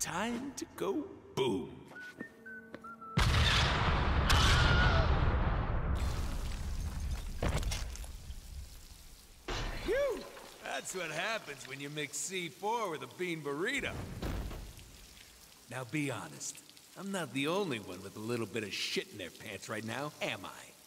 Time to go boom. Phew! That's what happens when you mix C4 with a bean burrito. Now be honest. I'm not the only one with a little bit of shit in their pants right now, am I?